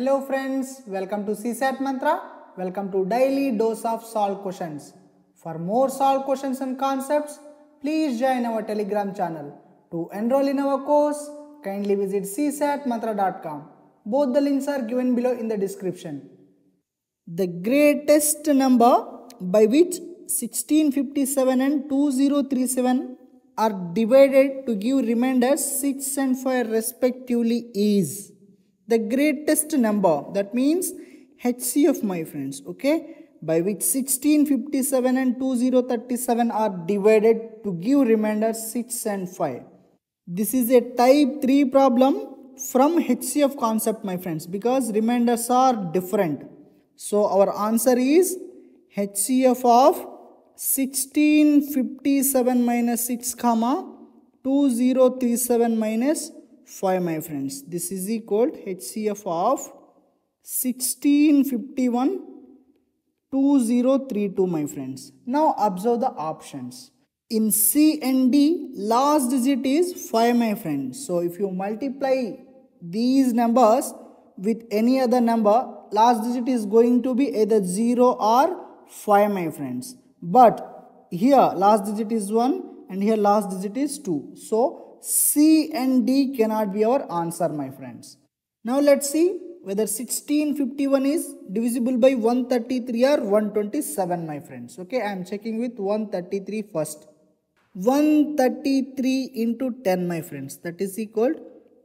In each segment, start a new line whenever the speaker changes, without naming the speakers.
Hello friends, welcome to CSAT Mantra. Welcome to daily dose of solved questions. For more solved questions and concepts, please join our Telegram channel. To enroll in our course, kindly visit csatmantra.com. Both the links are given below in the description. The greatest number by which 1657 and 2037 are divided to give remainders 6 and 5 respectively is the greatest number. That means HCF my friends okay? By which 1657 and 2037 are divided to give remainder 6 and 5 this is a type 3 problem from HCF concept my friends because remainders are different. So our answer is HCF of 1657 minus 6 comma 2037 minus 5 my friends. This is equal to HCF of 1651 2032 my friends. Now observe the options. In C and D last digit is 5 my friends. So if you multiply these numbers with any other number last digit is going to be either 0 or 5 my friends but here last digit is 1 and here last digit is 2 so C and D cannot be our answer my friends. Now let's see whether 1651 is divisible by 133 or 127 my friends. Okay I am checking with 133 first. 133 into 10 my friends. That is equal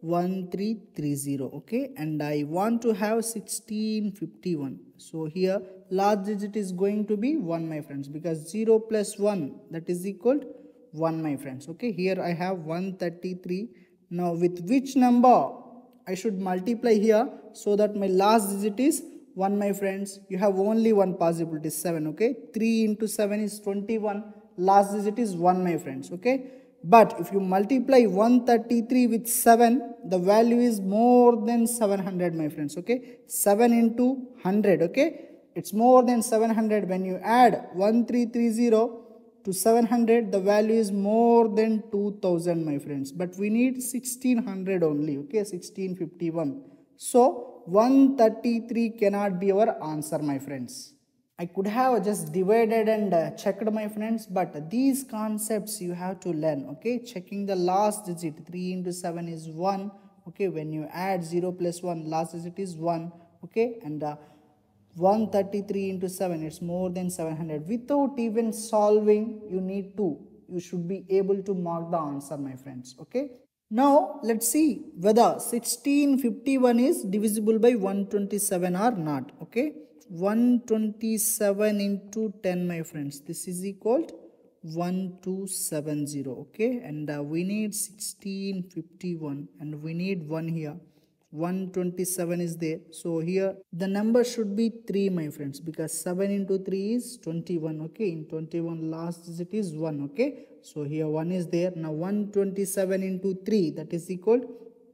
1330 okay and I want to have 1651 so here large digit is going to be 1 my friends because 0 plus 1 that is equal to 1 my friends okay here I have 133 now with which number I should multiply here so that my last digit is 1 my friends you have only one possibility 7 okay 3 into 7 is 21 last digit is 1 my friends okay but if you multiply 133 with 7, the value is more than 700, my friends. Okay. 7 into 100. Okay. It's more than 700. When you add 1330 to 700, the value is more than 2000, my friends. But we need 1600 only. Okay. 1651. So 133 cannot be our answer, my friends. I could have just divided and uh, checked my friends but these concepts you have to learn okay checking the last digit 3 into 7 is 1 okay when you add 0 plus 1 last digit is 1 okay and uh, 133 into 7 it's more than 700 without even solving you need to you should be able to mark the answer my friends okay? Now let's see whether 1651 is divisible by 127 or not okay? 127 into 10 my friends this is equal to 1270 okay? And uh, we need 1651 and we need 1 here 127 is there. So here the number should be 3 my friends because 7 into 3 is 21 okay? In 21 last digit is 1 okay? So here 1 is there. Now 127 into 3 that is equal to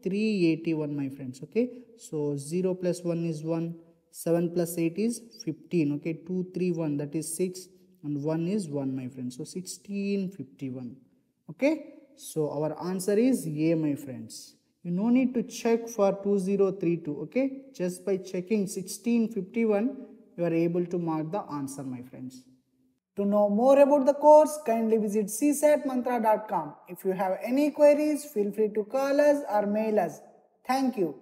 381 my friends okay? So 0 plus 1 is 1 7 plus 8 is 15 okay? 2 3 1 that is 6 and 1 is 1 my friends. So 1651 okay? So our answer is a my friends you no need to check for 2032 okay? Just by checking 1651 you are able to mark the answer my friends. To know more about the course kindly visit csatmantra.com if you have any queries feel free to call us or mail us. Thank you